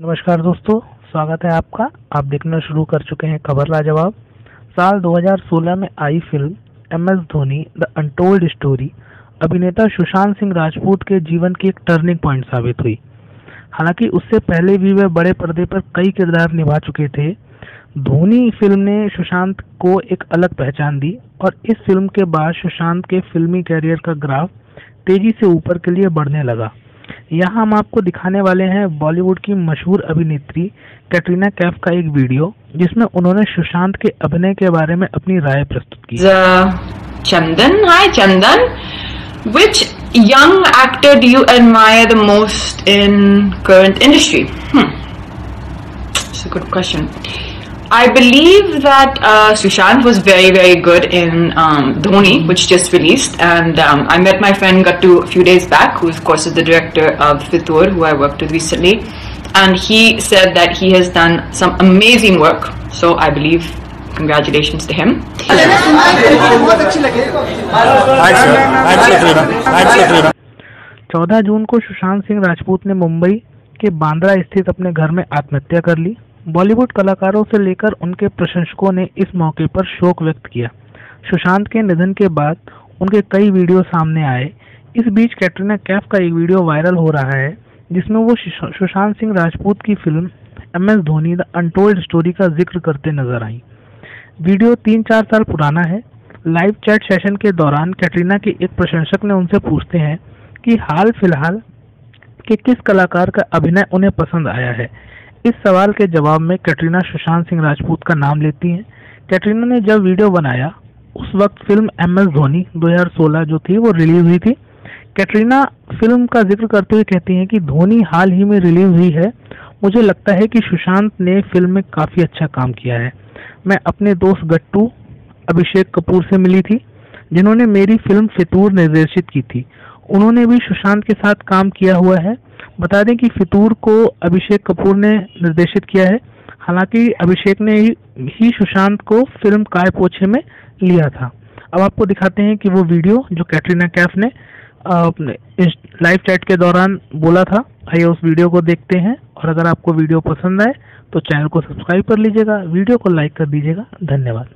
नमस्कार दोस्तों, स्वागत है आपका। आप देखना शुरू कर चुके हैं खबर लाजवाब। साल 2016 में आई film M S Dhoni, the untold story अभिनेता सुशांत सिंह राजपूत के जीवन की एक टर्निंग पॉइंट साबित हुई। हालाँकि उससे पहले भी वह बड़े पर्दे पर कई किरदार निभा चुके थे। धोनी फ़िल्म ने सुशांत को एक अलग पहचान दी और इस फ़िल्म के बाद सुशांत के फिल्मी कैरियर का ग्राफ तेज़ी से ऊपर के लिए बढ़ने लगा। यहाँ हम आपको दिखाने वाले हैं बॉलीवुड की मशहूर अभिनेत्री कैटरीना कैफ का एक वीडियो, जिसमें उन्होंने सुशांत के अभिनय के बारे में अपनी राय प्रस्तुत की। Chandan hi Chandan which you admire the most in current industry? Hmm. it's a good question. I believe that uh, Sushant was very, very good in um, Dhoni, which just released, and um, I met my friend Gattu a few days back, who of course is the director of Fitur, who I worked with recently, and he said that he has done some amazing work. So I believe congratulations to him. चौदह जून को सुशांत सिंह राजपूत ने मुंबई के बांद्रा स्थित अपने घर में आत्महत्या कर ली बॉलीवुड कलाकारों से लेकर उनके प्रशंसकों ने इस मौके पर शोक व्यक्त किया। सुशांत के निधन के बाद उनके कई वीडियो सामने आए। इस बीच कैटरीना कैफ का एक वीडियो वायरल हो रहा है, जिसमें वो सुशांत सिंह राजपूत की film M S Dhoni the untold story का ज़िक्र करते नज़र आई। वीडियो तीन चार साल पुराना है। लाइव चैट सेशन के दौरान कैटरीना के एक प्रशंसक ने उनसे पूछते हैं कि हाल फ़िलहाल के किस कलाकार का अभिनय उन्हें पसंद आया है? इस सवाल के जवाब में कैटरीना सुशांत सिंह राजपूत का नाम लेती हैं। कैटरीना ने जब वीडियो बनाया, उस वक्त फ़िल्म एम एस धोनी 2016 जो थी, वो रिलीज़ हुई थी। कैटरीना फ़िल्म का ज़िक्र करते हुए कहती हैं कि धोनी हाल ही में रिलीज़ हुई है। मुझे लगता है कि सुशांत ने फ़िल्म में काफ़ी अच्छा काम किया है। मैं अपने दोस्त गट्टू, अभिषेक कपूर से मिली थी, जिन्होंने मेरी फ़िल्म फितूर निर्देशित की थी। उन्होंने भी सुशांत के साथ काम किया हुआ है। बता दें कि फितूर को अभिषेक कपूर ने निर्देशित किया है। हालाँकि अभिषेक ने ही सुशांत को फ़िल्म काय पोछे में लिया था। अब आपको दिखाते हैं कि वो वीडियो जो कैटरीना कैफ ने लाइव चैट के दौरान बोला था। आइए उस वीडियो को देखते हैं और अगर आपको वीडियो पसंद आए तो चैनल को सब्सक्राइब कर लीजिएगा, वीडियो को लाइक कर दीजिएगा। धन्यवाद।